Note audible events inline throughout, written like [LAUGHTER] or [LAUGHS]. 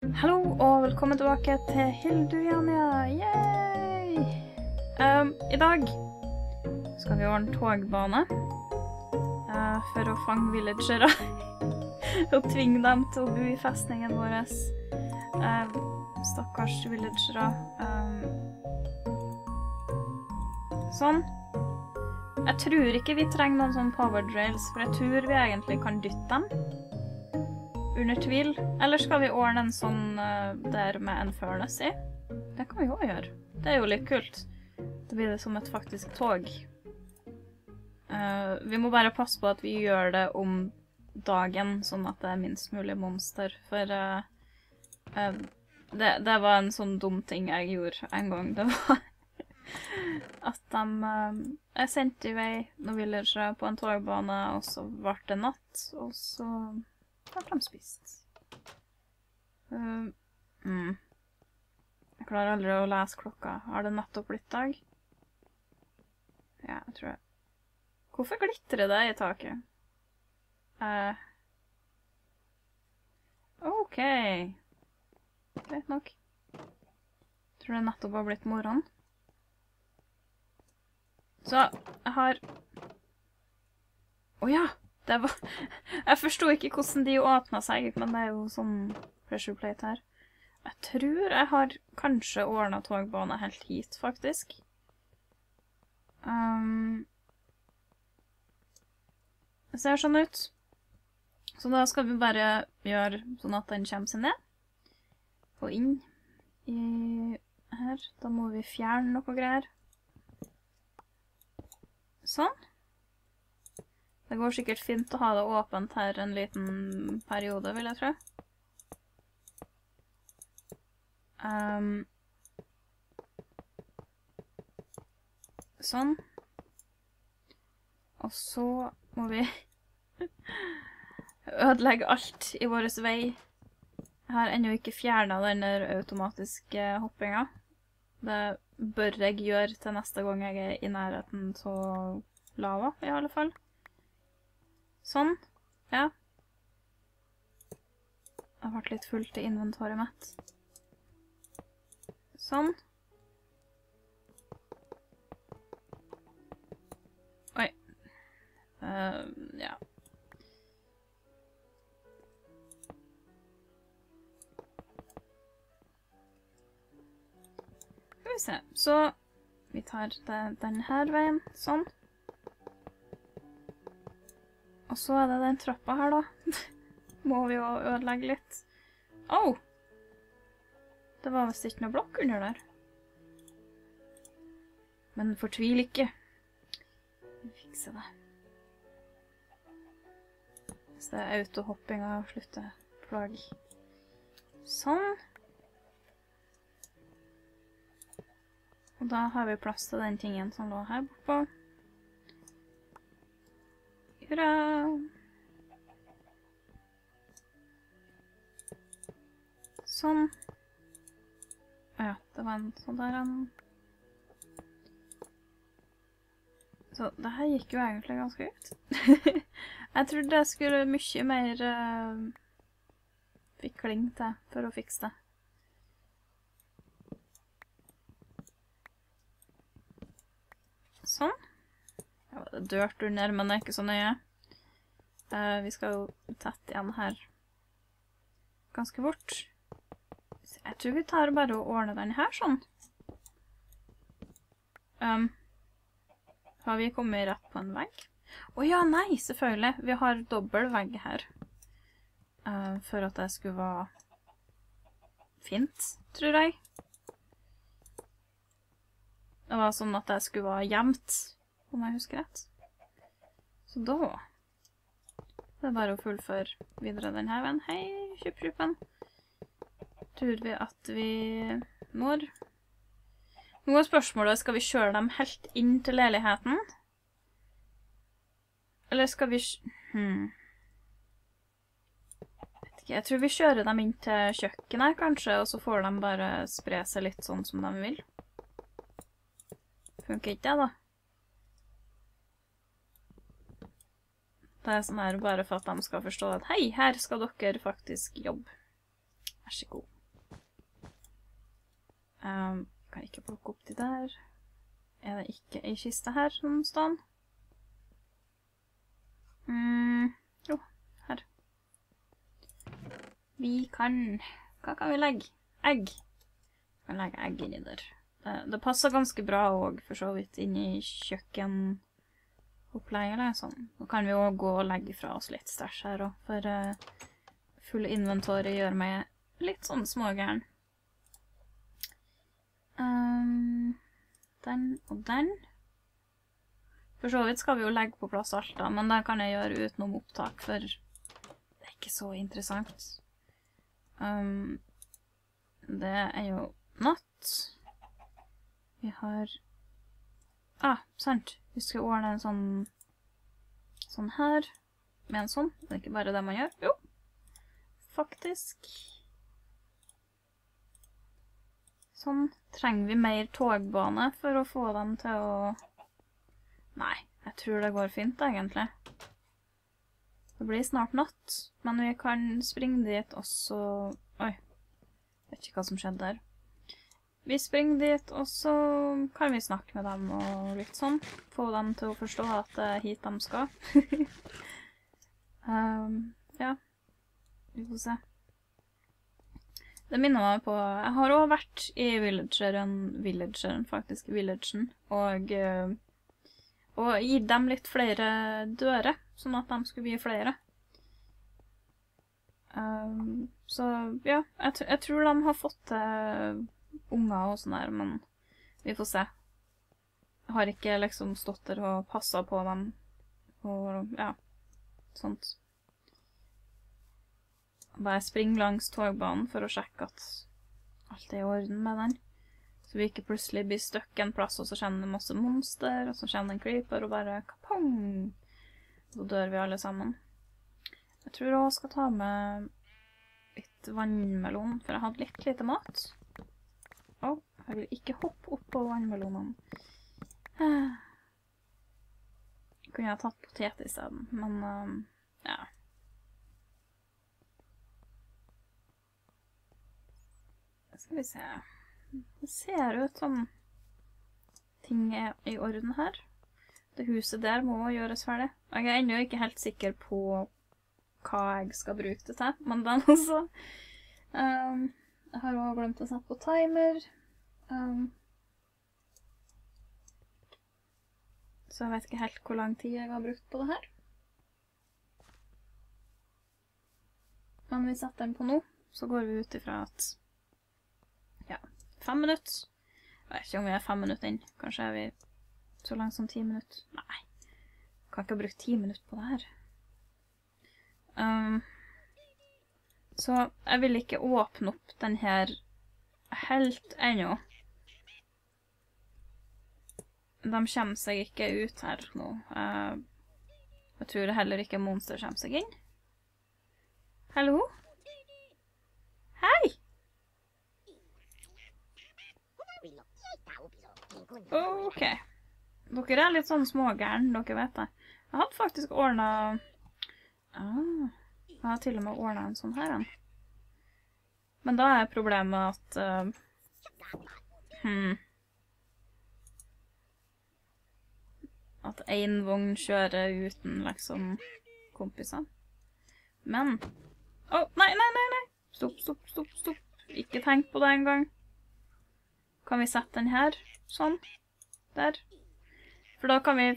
Hallo og velkommen tilbake til Hilduriania. Yay! Um, I dag skal vi ordne togbane uh, for å fange villagere [LAUGHS] og tvinge dem til å bo i festningen vår. Uh, stakkars villagere. Um, sånn. Jeg tror ikke vi trenger noen sånn powered rails, for jeg tror vi egentlig kan dytte dem under tvil. Eller skal vi ordne en sånn uh, der med en furnace i? Det kan vi òg gjøre. Det er jo litt kult. Da blir det som et faktisk tog. Uh, vi må bare passe på at vi gjør det om dagen, sånn at det er minst mulig monster. For uh, det, det, var en sånn dum ting jeg gjorde en gang. Det var [LAUGHS] at de Jeg sendte i vei noen villagere på en togbane, og så ble det natt, og så har de spist? Uh, mm. Jeg klarer aldri å lese klokka. Har det nettopp blitt dag? Ja, jeg tror jeg Hvorfor glitrer det i taket? Uh, OK. Greit nok. Tror det nettopp har blitt morgen. Så jeg har Å oh, ja! Det var Jeg forsto ikke hvordan de åpna seg, men det er jo sånn pressure plate her. Jeg tror jeg har kanskje ordna togbane helt hit, faktisk. Um, det ser sånn ut. Så da skal vi bare gjøre sånn at den kommer seg ned. Og inn i her. Da må vi fjerne noe greier. Sånn. Det går sikkert fint å ha det åpent her en liten periode, vil jeg tro. Um, sånn. Og så må vi [LAUGHS] ødelegge alt i vår vei. Jeg har ennå ikke fjernet den automatiske hoppinga. Det bør jeg gjøre til neste gang jeg er i nærheten av lava, i alle fall. Sånn. Ja. Det har vært litt fullt i inventoret mitt. Sånn. Oi. Uh, ja. Skal vi se. Så vi tar denne veien. Sånn. Og så er det den trappa her, da. [LAUGHS] Må vi jo ødelegge litt. Au! Oh! Det var visst ikke noe blokk under der. Men fortvil ikke. Vi fikser det. Hvis det er autohoppinga slutter plagg. Sånn. Og da har vi plass til den tingen som lå her bortpå. Hurra! Sånn. Å ja, det var en sånn der Så det her gikk jo egentlig ganske greit. [LAUGHS] jeg trodde jeg skulle mye mer uh, fikling til for å fikse det. Sånn. Ja, det er dørt under, men det er ikke så nøye. Uh, vi skal jo tett igjen her ganske fort. Jeg tror vi tar bare og ordner den her sånn. Um, har vi kommet rett på en vegg? Å oh, ja, nei, selvfølgelig. Vi har dobbel vegg her. Uh, for at det skulle være fint, tror jeg. Det var sånn at det skulle være jevnt om jeg husker rett. Så da det er bare å fullføre videre denne veien. Hei, kjøpkruppen. Tror vi at vi når Nå er spørsmålet skal vi kjøre dem helt inn til leiligheten. Eller skal vi hmm. Vet ikke. Jeg tror vi kjører dem inn til kjøkkenet, kanskje, og så får de bare spre seg litt sånn som de vil. Funker ikke det, da? Det er sånn her bare for at de skal forstå at hei, her skal dere faktisk jobbe. Vær så god. Um, kan ikke plukke opp de der. Er det ikke ei kiste her noen sted? Mm, jo, her. Vi kan Hva kan vi legge? Egg. Vi kan legge egg inni der. Det, det passer ganske bra òg, for så vidt, inni kjøkkenopplegget. Sånn. Nå kan vi jo gå og legge fra oss litt stæsj her òg, for uh, full inventory gjør meg litt sånn smågæren. Um, den og den. For så vidt skal vi jo legge på plass alt, da, men det kan jeg gjøre utenom opptak, for det er ikke så interessant. Um, det er jo natt. Vi har Ah, sant. Vi skal ordne en sånn sånn her med en sånn. Det er ikke bare det man gjør. Jo, faktisk. Sånn. Trenger vi mer togbane for å få dem til å Nei, jeg tror det går fint, egentlig. Det blir snart natt, men vi kan springe dit og så Oi. Vet ikke hva som skjedde der. Vi springer dit, og så kan vi snakke med dem og litt sånn. Få dem til å forstå at det er hit de skal. [LAUGHS] um, ja. Vi får se. Det minner meg på Jeg har òg vært i villageren, villageren faktisk, villagen, og uh, og gitt dem litt flere dører, sånn at de skulle bli flere. Um, så ja, jeg, jeg, tror de har fått til unger og sånn der, men vi får se. Jeg har ikke liksom stått der og passa på dem og ja, sånt. Bare springe langs togbanen for å sjekke at alt er i orden med den. Så vi ikke plutselig blir stuck en plass, og så kommer det masse monster, og så kommer det en creeper, og bare kapong! Så dør vi alle sammen. Jeg tror jeg skal ta med litt vannmelon, for jeg hadde litt lite mat. Å, jeg vil ikke hoppe opp på vannmelonene. Jeg kunne ha tatt potet i stedet, men um, ja. Skal vi se det ser ut som ting er i orden her. Det huset der må gjøres ferdig. Jeg er ennå ikke helt sikker på hva jeg skal bruke det til, men den også. Um, jeg har også glemt å sette på timer. Um, så jeg vet ikke helt hvor lang tid jeg har brukt på det her. Men vi setter den på nå, så går vi ut ifra at ja, fem minutter. Jeg vet ikke om vi er fem minutter inn. Kanskje er vi så langt som ti minutter. Nei, jeg kan ikke ha brukt ti minutter på det her. Um, så jeg vil ikke åpne opp den her helt ennå. De kommer seg ikke ut her nå. Uh, jeg tror heller ikke monster kommer seg inn. Hallo? Hei! OK. Dere er litt sånn smågæren, dere vet det. Jeg hadde faktisk ordna ah, Jeg har til og med ordna en sånn her en. Men da er problemet at uh, hmm, At én vogn kjører uten liksom kompisene. Men Å, oh, nei, nei, nei! nei. Stopp, stopp, stopp. stopp. Ikke tenk på det engang. Kan vi sette den her? Sånn. Der. For da kan vi...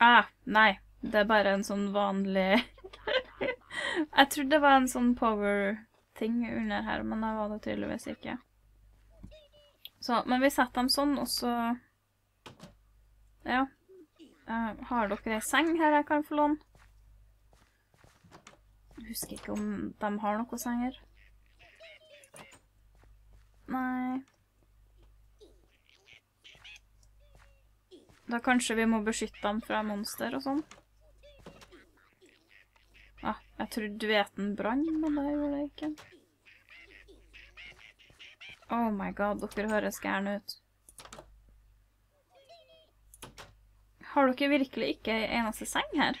Ah, nei. Det er bare en sånn vanlig... [LAUGHS] jeg trodde det var en sånn power-ting under her, men det var det tydeligvis ikke. Så, men vi setter dem sånn, og så... Ja. Uh, har dere ei seng her jeg kan få låne? Husker ikke om de har noen senger. Nei. Da kanskje vi må beskytte dem fra monster og sånn. Jeg trodde veten brann, men det gjorde det ikke. Oh my god, dere høres gærne ut. Har dere virkelig ikke eneste seng her?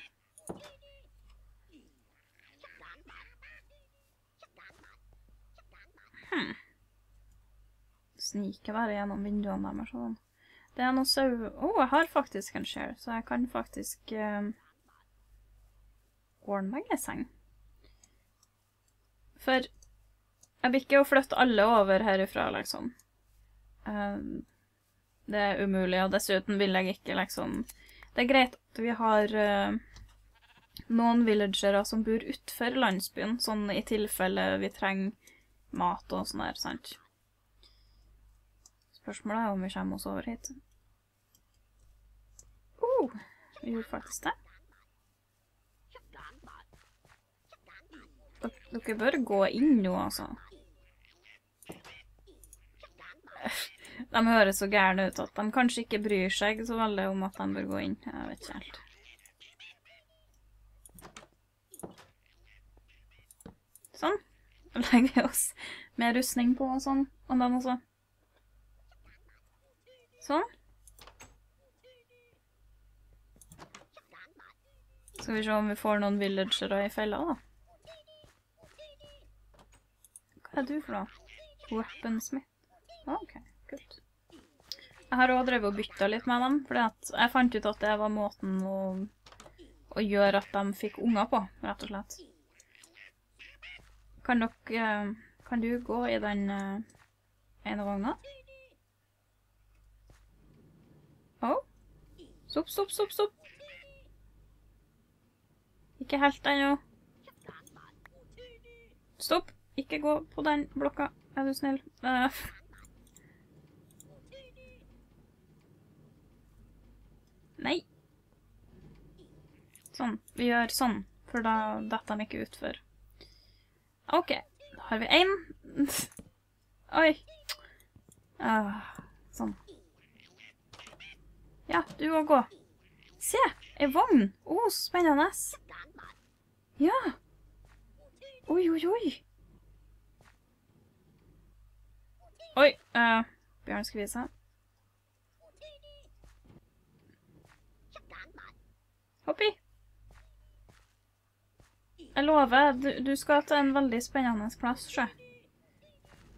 Hmm. Sniker bare gjennom vinduene der, deres sånn. Det er noe sau... Å, oh, jeg har faktisk en share, så jeg kan faktisk... Uh meg. For jeg blir ikke å flytte alle over herifra, liksom. Eh, det er umulig, og dessuten vil jeg ikke, liksom Det er greit at vi har eh, noen villagere som bor utenfor landsbyen, sånn i tilfelle vi trenger mat og sånn der, sant? Spørsmålet er om vi kommer oss over hit. Oh, vi gjorde faktisk det. Dere- bør gå inn nå, altså. De høres så gærne ut at de kanskje ikke bryr seg så veldig om at de bør gå inn. Jeg vet ikke helt. Sånn. Da legger vi oss med rustning på og sånn. Og den også. Sånn. Skal vi se om vi får noen villagere i fella, da. Hva er du for noe? Weaponsmith. OK, kult. Jeg har også drevet og bytta litt med dem, for jeg fant ut at det var måten å, å gjøre at de fikk unger på, rett og slett. Kan dere eh, Kan du gå i den eh, ene vogna? Å? Stopp, stopp, stopp, stopp. Ikke helt ennå. Stopp. Ikke gå på den blokka, er du snill. Eh. Nei. Sånn. Vi gjør sånn, for da detter de ikke utfor. OK. Da har vi én. [LAUGHS] Oi. Ah, sånn. Ja, du òg gå. Se! Ei vogn! Å, spennende. Ja. Oi, oi, oi. Oi. Uh, Bjørn skal vise. Hoppi. Jeg lover, du, du skal til en veldig spennende plass, sjø.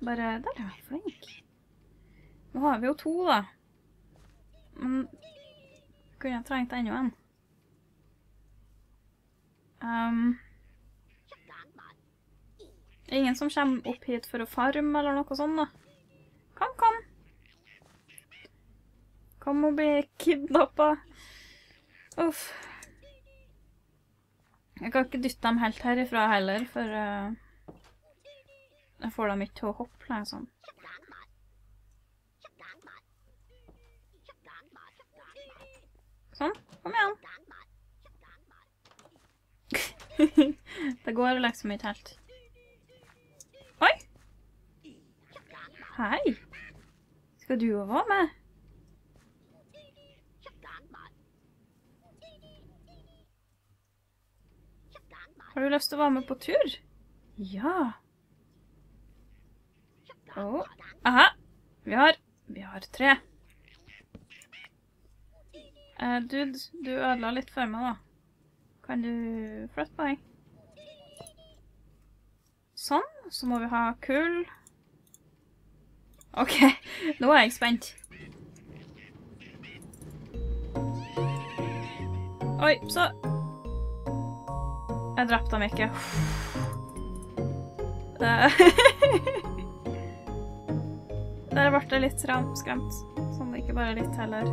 Bare Der er jeg flink. Nå har vi jo to, da. Men kunne jeg trengt enda en. Um, det er ingen som kommer opp hit for å farme eller noe sånt, da. Kom, kom. Kom og bli kidnappa. Uff. Jeg kan ikke dytte dem helt herifra heller, for uh, jeg får dem ikke til å hoppe, liksom. Sånn. Kom igjen. [LAUGHS] det går liksom ikke helt. Oi! Hei! Skal du òg være med? Har du lyst til å være med på tur? Ja. Oh. aha. Vi har, vi har tre. Uh, dude, du ødela litt for meg, da. Kan du flytte på deg? Sånn. Så må vi ha kull. OK, nå er jeg spent. Oi, så Jeg drepte ham ikke. [LAUGHS] [LAUGHS] Der ble det litt skremt. Sånn ikke bare litt heller.